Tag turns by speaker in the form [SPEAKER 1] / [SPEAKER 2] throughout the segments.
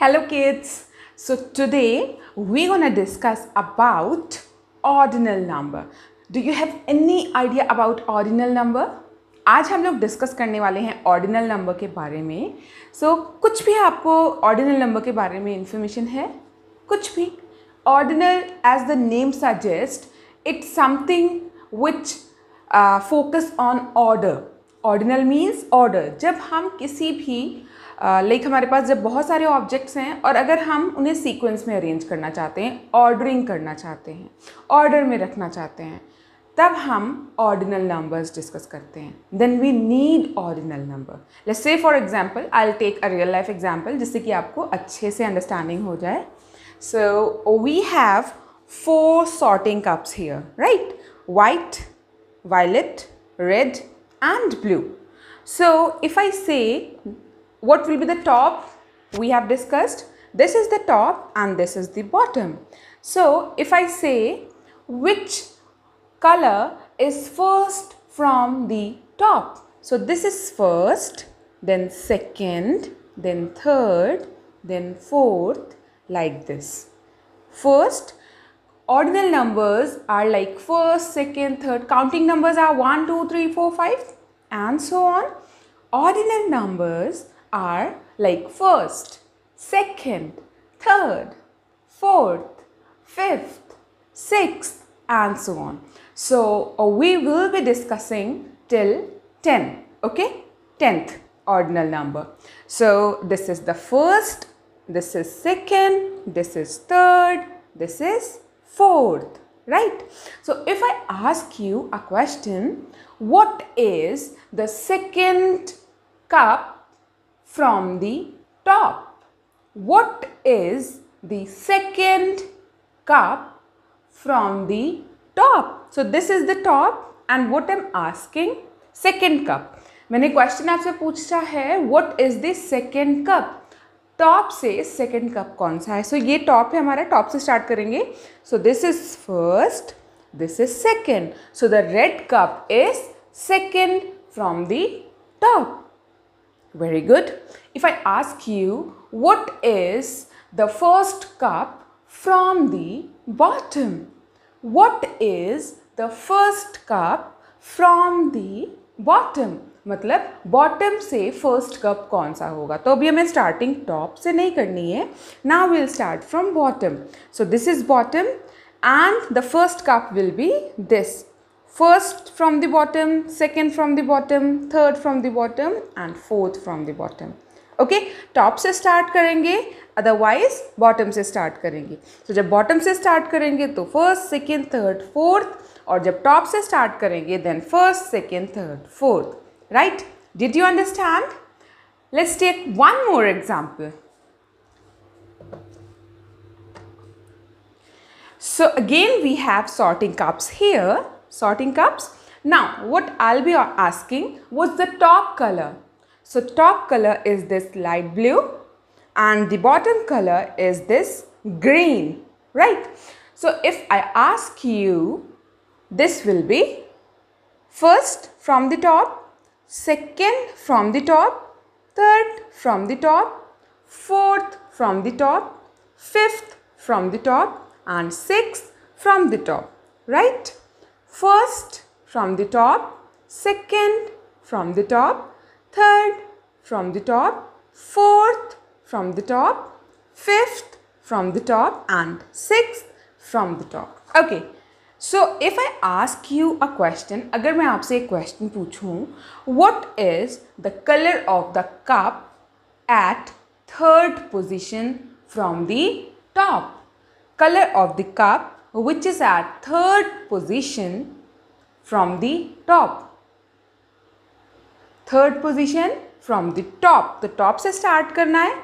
[SPEAKER 1] Hello kids. So today we're going to discuss about ordinal number. Do you have any idea about ordinal number? आज हम लोग discuss करने वाले हैं ordinal number के बारे में सो so, कुछ भी आपको ऑर्डिनल नंबर के बारे में इंफॉर्मेशन है कुछ भी ordinal as the name suggest it's something which focus on order ordinal means order. जब हम किसी भी लाइक हमारे पास जब बहुत सारे ऑब्जेक्ट्स हैं और अगर हम उन्हें सीक्वेंस में अरेंज करना चाहते हैं, ऑर्डरिंग करना चाहते हैं, ऑर्डर में रखना चाहते हैं, तब हम ऑर्डिनल नंबर्स डिस्कस करते हैं। Then we need ordinal number. Let's say for example I will take a real life example जिससे कि आपको अच्छे से अंडरस्टैंडिंग हो जाए। So we have four sorting cups here right white violet red and blue so if i say what will be the top we have discussed this is the top and this is the bottom so if i say which color is first from the top. So this is first, then second, then third, then fourth, like this. First, ordinal numbers are like first, second, third. Counting numbers are 1, 2, 3, 4, 5 and so on. Ordinal numbers are like first, second, third, fourth, fifth, sixth and so on. So uh, we will be discussing till 10, okay? 10th ordinal number. So this is the first, this is second, this is third, this is fourth, right? So if I ask you a question, what is the second cup from the top? What is the second cup from the top? So this is the top and what I'm asking second cup. मैंने question आपसे पूछा है what is the second cup top से second cup कौन सा है? सो so, ये top है हमारा टॉप से स्टार्ट करेंगे। So this is first this is second so the red cup is second from the top very good if I ask you what is the first cup from the bottom what is the first cup from the bottom मतलब bottom से first cup कौन सा होगा? तो अभी हमें starting top से नहीं करनी है। Now will start from bottom so this is bottom and the first cup will be this first from the bottom second from the bottom third from the bottom and fourth from the bottom. Okay? Top से start करेंगे otherwise bottom से start करेंगे। तो so, जब bottom से start करेंगे तो first second third fourth और जब टॉप से स्टार्ट करेंगे then first second third fourth Right? Did you understand? Let's take one more example. So again we have sorting cups here, sorting cups. Now what I'll be asking was the top color. So top color is this light blue and the bottom color is this green, right? So if I ask you, this will be first from the top second from the top, third from the top, fourth from the top, fifth from the top and sixth from the top, right? First from the top, second from the top, third from the top, fourth from the top, fifth from the top and sixth from the top. Okay. So if I ask you a question, अगर मैं आपसे एक question पूछूं, what is the color of the cup at third position from the top? Color of the cup which is at third position from the top. Third position from the top. तो top से start करना है.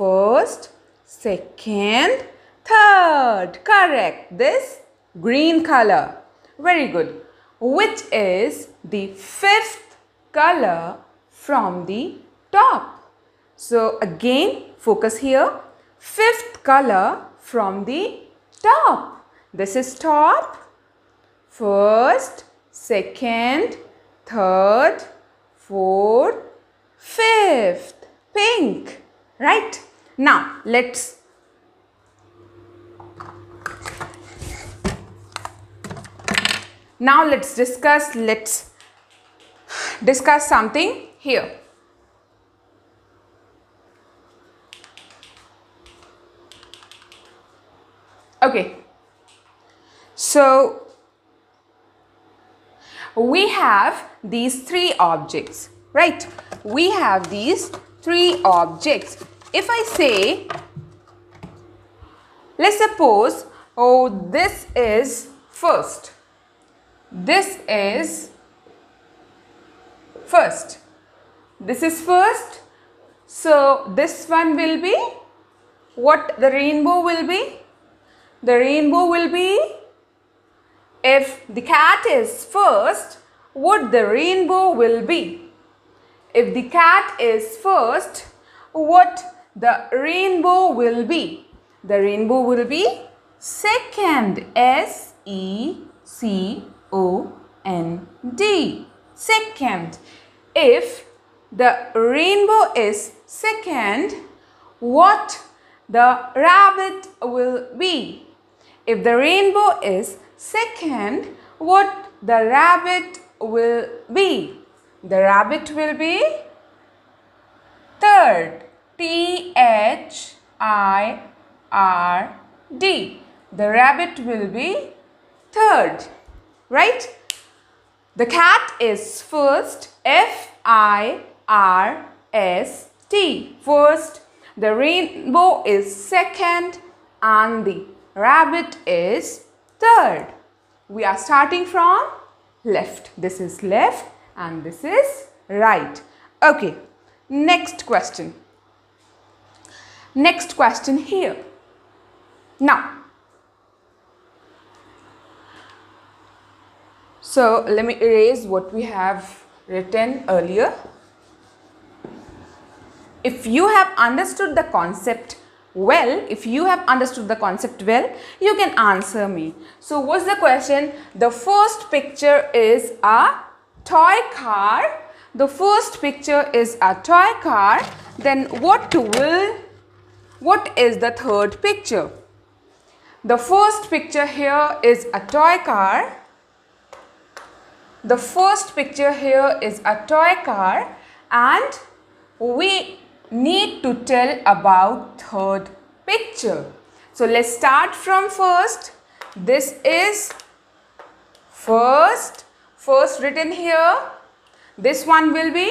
[SPEAKER 1] First, second, third. Correct. This green color. Very good. Which is the fifth color from the top. So again, focus here. Fifth color from the top. This is top. First, second, third, fourth, fifth. Pink. Right? Now, let's now let's discuss let's discuss something here. Okay. So we have these three objects right? We have these three objects. If i say let's suppose oh this is first this is first. This is first. So this one will be what? The rainbow will be? The rainbow will be if the cat is first what the rainbow will be? If the cat is first what the rainbow will be? The rainbow will be second. S e c o n d second if the rainbow is second what the rabbit will be if the rainbow is second, what the rabbit will be? The rabbit will be third. T H I R D. The rabbit will be third. Right? The cat is first. F I R S T. First. The rainbow is second and the rabbit is third. We are starting from left. This is left and this is right. Okay, next question. Next question here. Now, so let me erase what we have written earlier. If you have understood the concept well, if you have understood the concept well, you can answer me. So what's the question? The first picture is a toy car. The first picture is a toy car. Then what will, what is the third picture? The first picture here is a toy car. The first picture here is a toy car and we need to tell about third picture. So let's start from first. This is first, first written here. This one will be,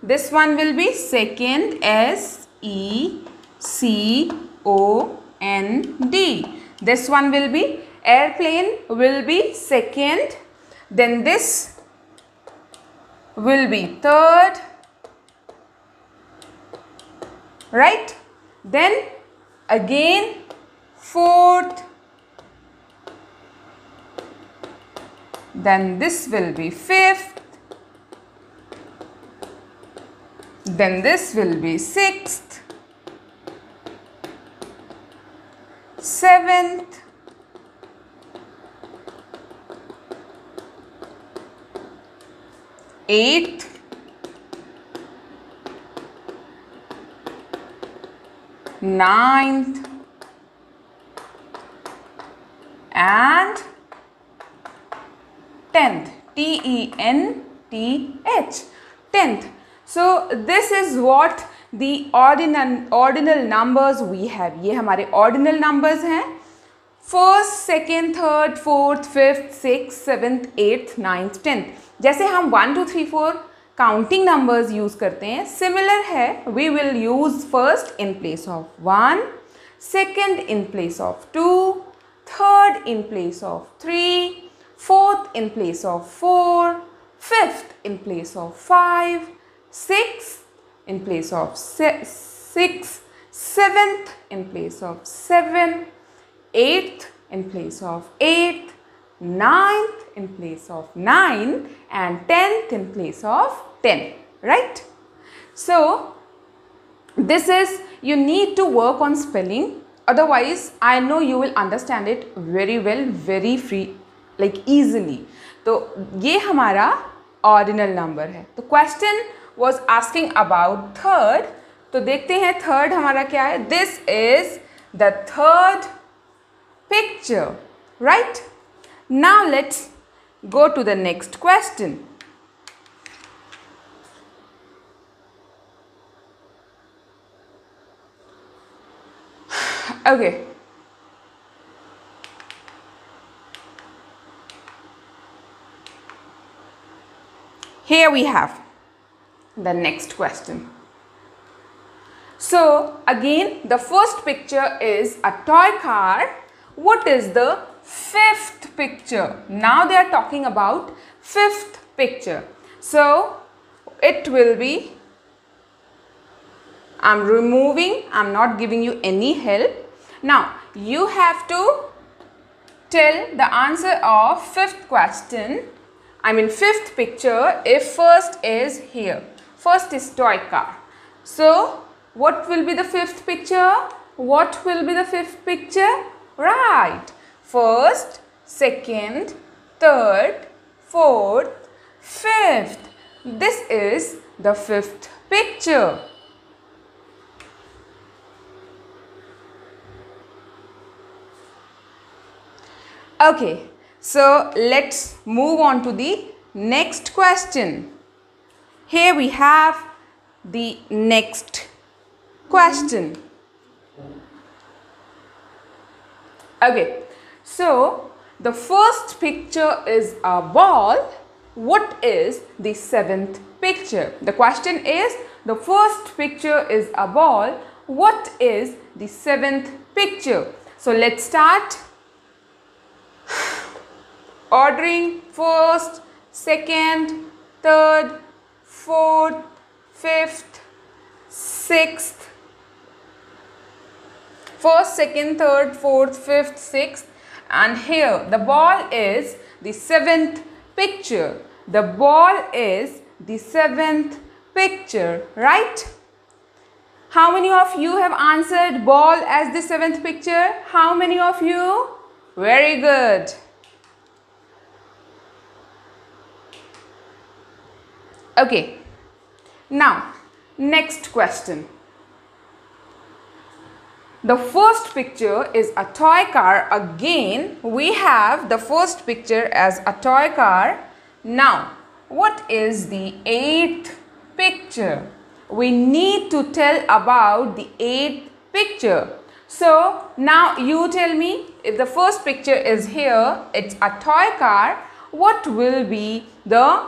[SPEAKER 1] this one will be second S E C O N D. This one will be airplane will be second. Then this will be third right? Then again fourth then this will be fifth then this will be sixth seventh eighth ninth and 10th T E N T H 10th so this is what the ordinal ordinal numbers we have ये हमारे ordinal numbers हैं first second third fourth fifth six seventh eighth ninth tenth जैसे हम one two three four counting numbers use करते हैं similar है we will use first in place of one second in place of two third in place of three fourth in place of four fifth in place of five six in place of six seventh in place of seven, eighth in place of eight, ninth in place of nine and tenth in place of 10 right so this is you need to work on spelling otherwise i know you will understand it very well very free like easily तो ये हमारा ordinal number है तो question was asking about third तो देखते हैं third हमारा क्या है this is the third picture, right? Now let's go to the next question. okay. Here we have the next question. So again the first picture is a toy car what is the fifth picture now they are talking about fifth picture so it will be I'm removing, I'm not giving you any help. Now, you have to tell the answer of fifth question, I mean fifth picture if first is here. First is toy car. So, what will be the fifth picture? What will be the fifth picture? Right. First, second, third, fourth, fifth. This is the fifth picture. Okay, so let's move on to the next question. Here we have the next question. Okay, so the first picture is a ball. What is the seventh picture? The question is the first picture is a ball. What is the seventh picture? So let's start ordering first, second, third, fourth, fifth, sixth, first, second, third, fourth, fifth, sixth and here the ball is the seventh picture. The ball is the seventh picture, right? How many of you have answered ball as the seventh picture? How many of you? Very good. Okay. Now, next question. The first picture is a toy car. Again, we have the first picture as a toy car. Now, what is the eighth picture? We need to tell about the eighth picture. So, now you tell me if the first picture is here, it's a toy car, what will be the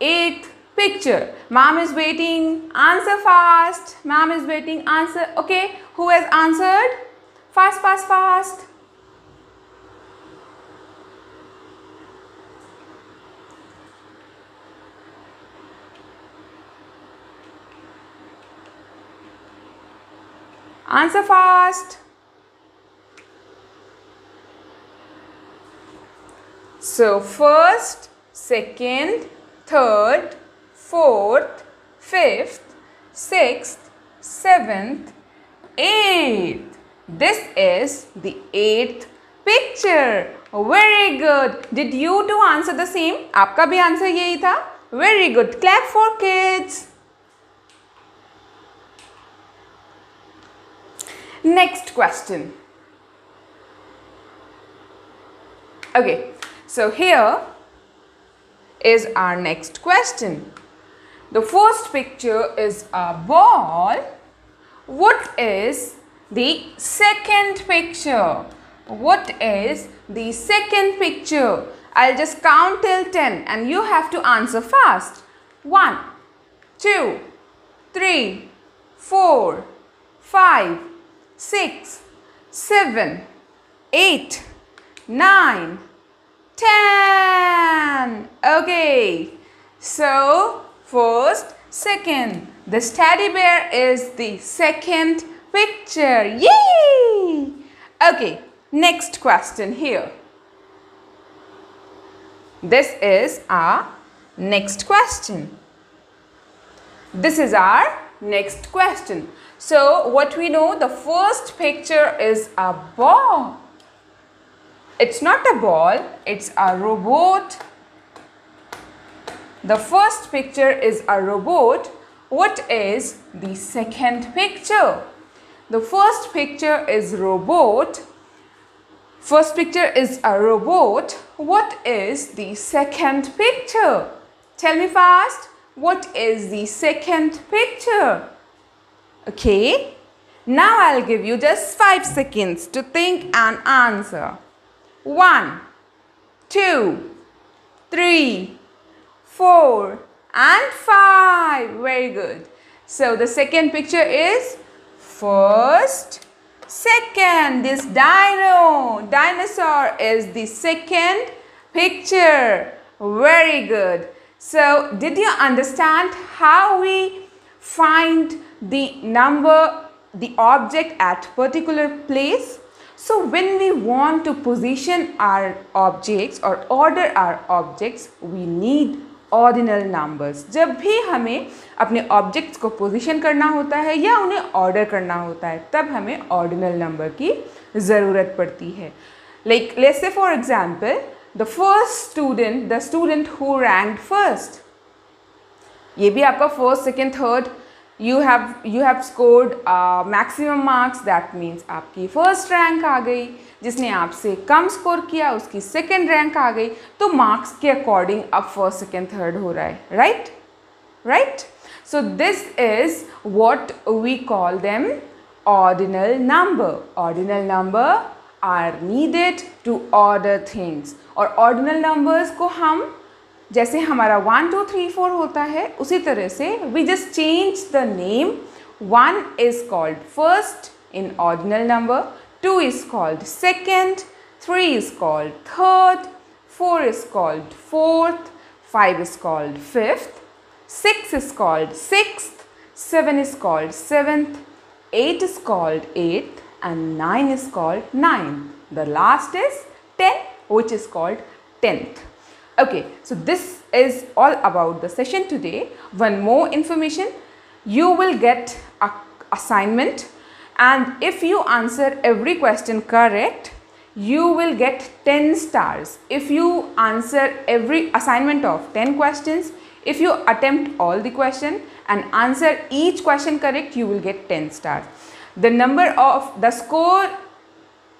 [SPEAKER 1] eighth picture. Mom is waiting. Answer fast. Mom is waiting. Answer. Okay. Who has answered? Fast, fast, fast. Answer fast. So, first, second, third, fourth, fifth, sixth, seventh, eighth. This is the eighth picture. Very good. Did you two answer the same? आपका भी answer यही था Very good. Clap for kids. Next question. Okay, so here is our next question. The first picture is a ball. What is the second picture? What is the second picture? I'll just count till 10 and you have to answer fast. 1, 2, 3, 4, 5, 6, 7, 8, 9, 10. Okay. So, first, second. The teddy bear is the second picture. Yay! Okay, next question here. This is our next question. This is our next question. So, what we know, the first picture is a ball. It's not a ball, it's a robot the first picture is a robot. what is the second picture? The first picture is robot. First picture is a robot. What is the second picture? Tell me fast. What is the second picture? Okay. Now i'll give you just 5 seconds to think and answer. 1 2 3 4 and 5 very good. So the second picture is first second. This dino dinosaur is the second picture. Very good. So did you understand how we find the number the object at particular place? So when we want to position our objects or order our objects we need ordinal numbers जब भी हमें अपने objects को position करना होता है या उन्हें ऑर्डर करना होता है, तब हमें ऑर्डिनल नंबर की ज़रूरत पड़ती है। Like let's say for example the first student the student who rank first ये भी आपका first second third you have you have scored maximum marks that means आपकी फ़र्स्ट रैंक आ गई, जिसने आपसे कम स्कोर किया, उसकी सेकेंड रैंक आ गई। तो मार्क्स के अकॉर्डिंग अब फ़र्स्ट सेकेंड थर्ड हो रहा है right right so this is what we call them ordinal number ordinal number are needed to order things और ऑर्डिनल नंबर्स को हम जैसे हमारा वन टू थ्री फोर होता है उसी तरह से we just change the name one is called first in original number two is called second three is called third four is called fourth five is called fifth six is called six seven is called seventh eight is called eight and nine is called nine the last is ten which is called tenth Okay, so this is all about the session today. One more information, you will get a assignment and if you answer every question correct you will get 10 stars. If you answer every assignment of 10 questions if you attempt all the question and answer each question correct you will get 10 stars the number of the score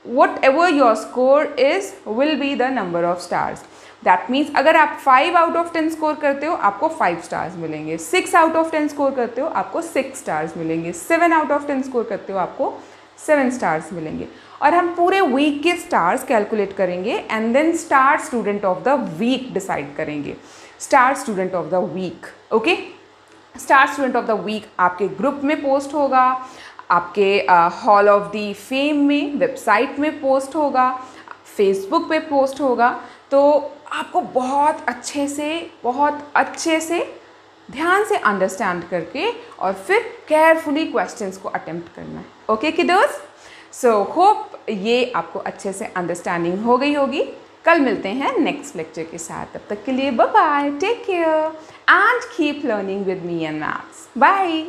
[SPEAKER 1] whatever your score is will be the number of stars that means अगर आप five out of ten score करते हो, आपको five stars मिलेंगे। Six out of ten score करते हो, आपको six stars मिलेंगे। Seven out of ten score करते हो, आपको सेवन स्टार्स मिलेंगे। और हम पूरे वीक के स्टार्स कैलकुलेट करेंगे and then star student of the week decide करेंगे। Star student of the week okay star student of the week आपके ग्रुप में पोस्ट होगा, आपके हॉल ऑफ़ द फेम में वेबसाइट में पोस्ट होगा फेसबुक पे पोस्ट होगा। तो आपको बहुत अच्छे से, बहुत अच्छे से ध्यान से अंडरस्टैंड करके और फिर केयरफुली क्वेश्चंस को अटेम्प्ट करना है। ओके कि किडोज सो होप ये आपको अच्छे से अंडरस्टैंडिंग हो गई होगी। कल मिलते हैं नेक्स्ट लेक्चर के साथ। तब तक के लिए bye take care and keep learning with me and maths bye